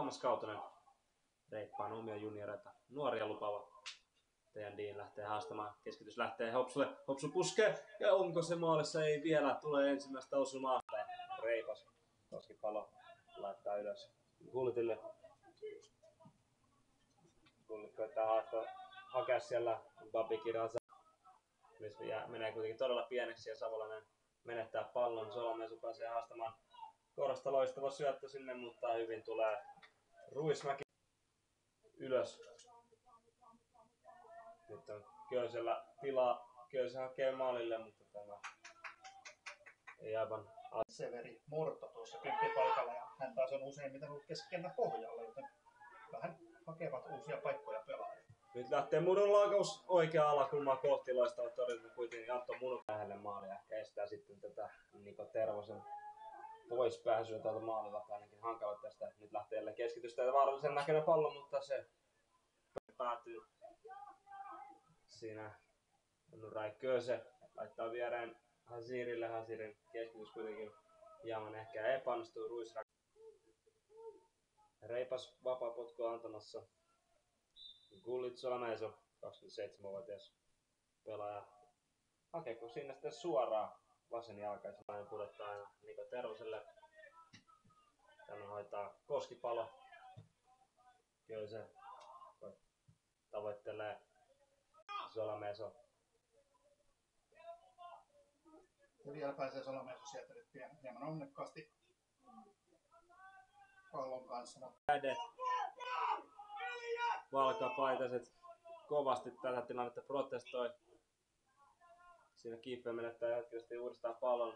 Tuomas Kautonen reippaan omia junioreita. Nuoria lupava. Teidän Dean lähtee haastamaan. Keskitys lähtee Hopsulle. Hopsu puskee. Ja onko se maalissa? Ei vielä. Tulee ensimmäistä osumaa. Reipas. Toski palo. Laittaa ylös. Gulitille. Gullit koittaa haastaa, hakea siellä Babi Kiransa. Missä menee kuitenkin todella pieneksi ja Savolainen menettää pallon. Solamesu pääsee haastamaan Korosta loistava syöttö sinne, mutta hyvin tulee Ruismäki ylös. Nyt on Köysellä tilaa. Köysä hakee maalille, mutta tämä ei aivan... Severi Morto tuossa kymppipaikalla ja hän taas on useimmiten ollut keskellä pohjalla, joten vähän hakevat uusia paikkoja pelaajia. Nyt lähtee Mudun laukaus oikea alakulmaa kohti loistava torjunta kuitenkin Antto Munu lähelle maalia. Estää sitten tätä Niko Tervosen pois pääsyä tuolta maalilta ainakin hankala tästä. Nyt lähtee jälleen keskitystä ja vaarallisen näköinen pallo, mutta se päätyy siinä Nurai Köse laittaa viereen Hasirille. Hasirin keskitys kuitenkin hieman ehkä epäonnistuu. Ruisra Reipas vapaa potku antamassa. Gullit Solameso, 27-vuotias pelaaja. Hakeeko sinne sitten suoraan vasen jalkaisen pudottaa aina Niko Tervoselle. Tämä hoitaa koskipalo. Kyllä se tavoittelee Solameso. Ja vielä pääsee Solameso sieltä nyt hieman onnekkaasti pallon kanssa. Kädet. Valkapaitaiset kovasti tätä tilannetta protestoi. Siinä Kiippe menettää hetkellisesti uudestaan pallon.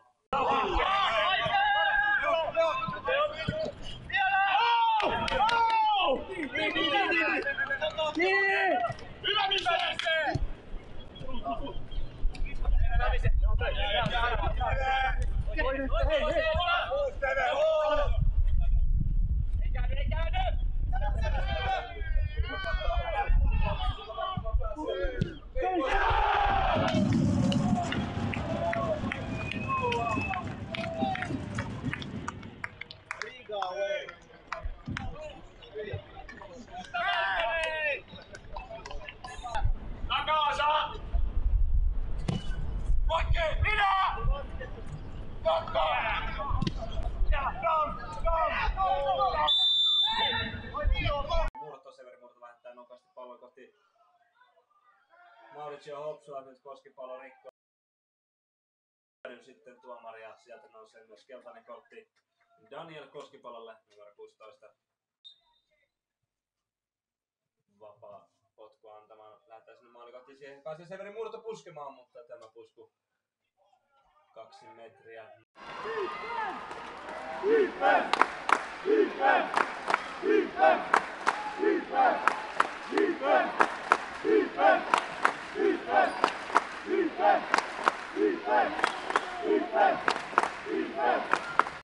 Mauricio Hopsua, nyt koskipallo rikko. Sitten tuomari ja sieltä nousee myös keltainen kortti Daniel Koskipalolle, numero 16. Vapaa potku antamaan, lähtee sinne maalikohti siihen. Pääsee Severi Murto puskemaan, mutta tämä pusku kaksi metriä. Defense! Defense! Defense!